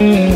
Mm-hmm.